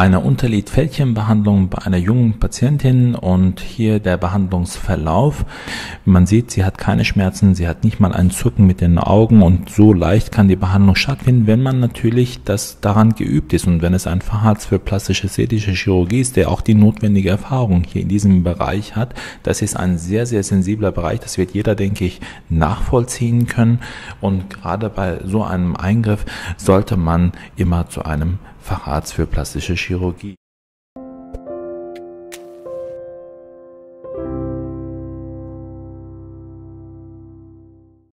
eine Unterlidfältchenbehandlung bei einer jungen Patientin und hier der Behandlungsverlauf. Man sieht, sie hat keine Schmerzen, sie hat nicht mal ein Zucken mit den Augen und so leicht kann die Behandlung stattfinden, wenn man natürlich das daran geübt ist und wenn es ein Facharzt für plastische ästhetische Chirurgie ist, der auch die notwendige Erfahrung hier in diesem Bereich hat. Das ist ein sehr, sehr sensibler Bereich. Das wird jeder, denke ich, nachvollziehen können. Und gerade bei so einem Eingriff sollte man immer zu einem Facharzt für plastische Chirurgie